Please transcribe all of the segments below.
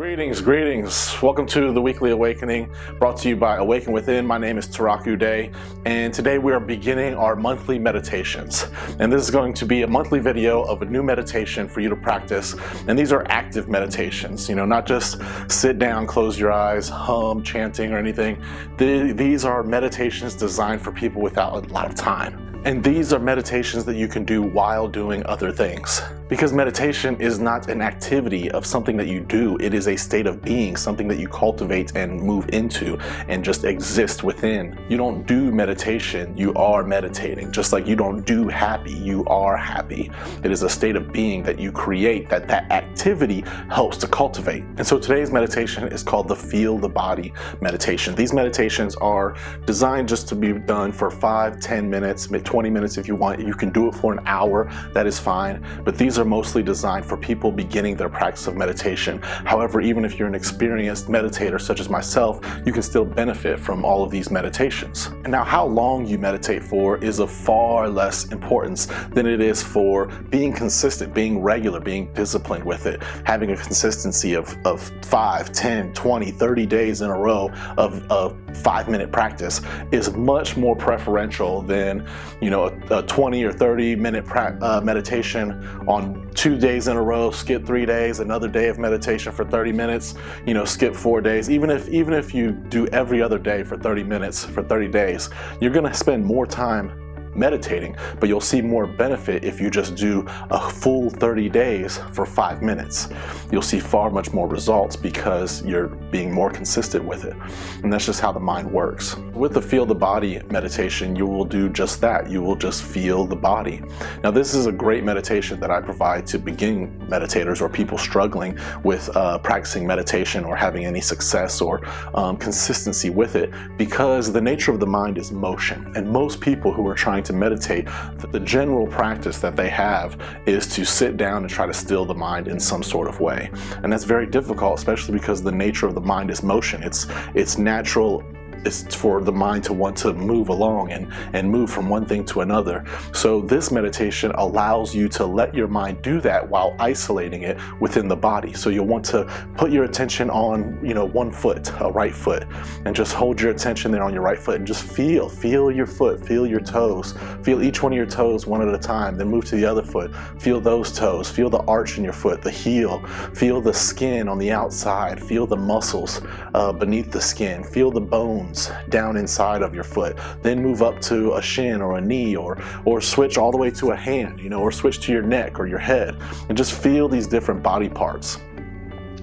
Greetings, greetings. Welcome to the Weekly Awakening brought to you by Awaken Within. My name is Taraku Day, and today we are beginning our monthly meditations. And this is going to be a monthly video of a new meditation for you to practice. And these are active meditations, you know, not just sit down, close your eyes, hum, chanting, or anything. these are meditations designed for people without a lot of time. And these are meditations that you can do while doing other things. Because meditation is not an activity of something that you do, it is a state of being, something that you cultivate and move into and just exist within. You don't do meditation, you are meditating. Just like you don't do happy, you are happy. It is a state of being that you create, that that activity helps to cultivate. And so today's meditation is called the Feel the Body meditation. These meditations are designed just to be done for five, ten minutes, 20 minutes if you want. You can do it for an hour, that is fine. But these mostly designed for people beginning their practice of meditation. However, even if you're an experienced meditator such as myself, you can still benefit from all of these meditations. And now, how long you meditate for is of far less importance than it is for being consistent, being regular, being disciplined with it, having a consistency of, of 5, 10, 20, 30 days in a row of, of five minute practice is much more preferential than you know, a, a 20 or 30 minute pra- uh, meditation on two days in a row, skip three days, another day of meditation for 30 minutes, you know, skip four days. Even if even if you do every other day for 30 minutes for 30 days, you're going to spend more time meditating, but you'll see more benefit if you just do a full 30 days for five minutes. You'll see far much more results because you're being more consistent with it. And that's just how the mind works. With the feel the body meditation, you will do just that. You will just feel the body. Now, this is a great meditation that I provide to beginning meditators or people struggling with uh, practicing meditation or having any success or um, consistency with it because the nature of the mind is motion. And most people who are trying trying to meditate, the general practice that they have is to sit down and try to still the mind in some sort of way. And that's very difficult, especially because the nature of the mind is motion. It's it's natural is for the mind to want to move along and, and move from one thing to another. So this meditation allows you to let your mind do that while isolating it within the body. So you'll want to put your attention on, you know, one foot, a right foot, and just hold your attention there on your right foot and just feel, feel your foot, feel your toes, feel each one of your toes one at a time, then move to the other foot, feel those toes, feel the arch in your foot, the heel, feel the skin on the outside, feel the muscles uh, beneath the skin, feel the bones bones down inside of your foot. Then move up to a shin or a knee or or switch all the way to a hand, you know, or switch to your neck or your head and just feel these different body parts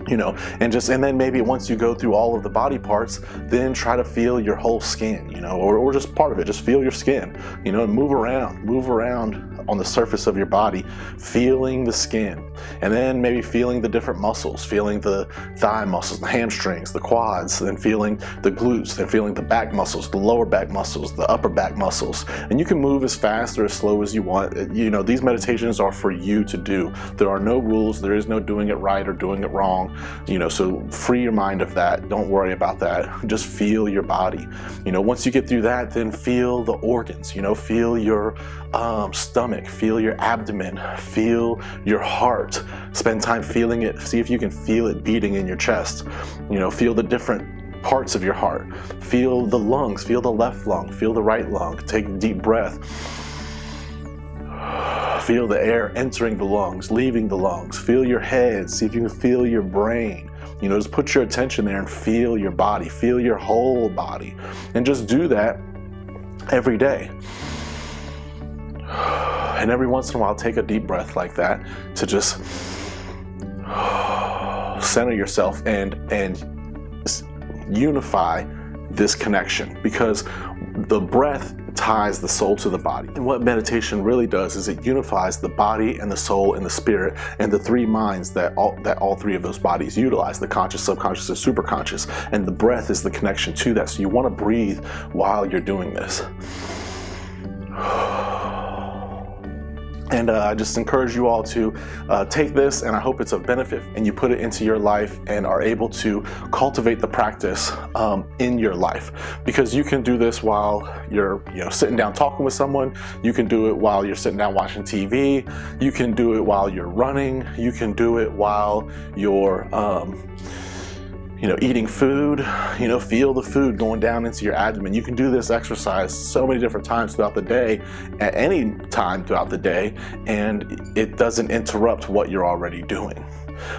you know and just and then maybe once you go through all of the body parts then try to feel your whole skin you know or, or just part of it just feel your skin you know and move around move around on the surface of your body feeling the skin and then maybe feeling the different muscles feeling the thigh muscles the hamstrings the quads then feeling the glutes then feeling the back muscles the lower back muscles the upper back muscles. And you can move as fast or as slow as you want. You know these meditations are for you to do. There are no rules. There is no doing it right or doing it wrong. You know so free your mind of that. Don't worry about that. Just feel your body. You know once you get through that then feel the organs. You know feel your um, stomach feel your abdomen. Feel your heart. Spend time feeling it. See if you can feel it beating in your chest. You know feel the different parts of your heart. Feel the lungs. Feel the left lung. Feel the right lung. Take a deep breath. Feel the air entering the lungs, leaving the lungs. Feel your head. See if you can feel your brain. You know, just put your attention there and feel your body, feel your whole body. And just do that every day. And every once in a while, take a deep breath like that to just center yourself and and unify this connection because the breath ties the soul to the body. And what meditation really does is it unifies the body and the soul and the spirit and the three minds that all that all three of those bodies utilize, the conscious, subconscious, and superconscious. And the breath is the connection to that. So you want to breathe while you're doing this. And uh, I just encourage you all to uh, take this, and I hope it's of benefit, and you put it into your life and are able to cultivate the practice um, in your life. Because you can do this while you're, you know, sitting down talking with someone. You can do it while you're sitting down watching TV. You can do it while you're running. You can do it while you're um, you know, eating food, you know, feel the food going down into your abdomen. You can do this exercise so many different times throughout the day, at any time throughout the day, and it doesn't interrupt what you're already doing.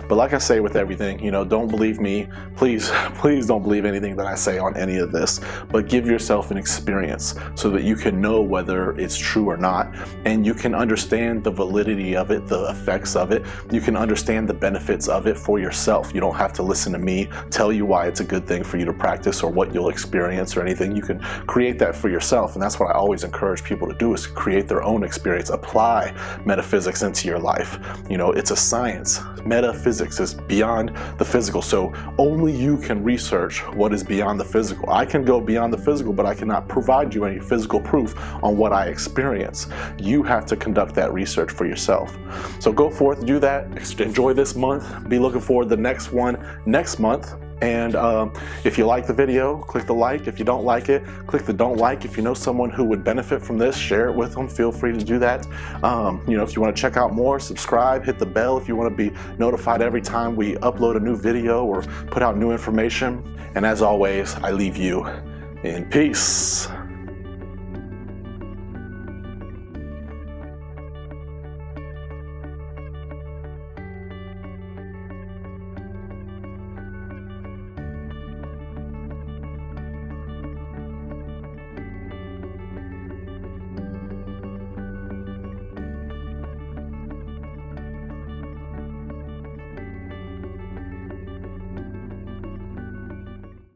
But like I say with everything, you know, don't believe me. Please, please don't believe anything that I say on any of this, but give yourself an experience so that you can know whether it's true or not. And you can understand the validity of it, the effects of it. You can understand the benefits of it for yourself. You don't have to listen to me tell you why it's a good thing for you to practice or what you'll experience or anything. You can create that for yourself. And that's what I always encourage people to do is create their own experience, apply metaphysics into your life. You know, it's a science. Meta metaphysics is beyond the physical. So only you can research what is beyond the physical. I can go beyond the physical, but I cannot provide you any physical proof on what I experience. You have to conduct that research for yourself. So go forth, do that, enjoy this month, be looking forward to the next one next month. And um, if you like the video, click the like. If you don't like it, click the don't like. If you know someone who would benefit from this, share it with them. Feel free to do that. Um, you know, if you want to check out more, subscribe, hit the bell if you want to be notified every time we upload a new video or put out new information. And as always, I leave you in peace.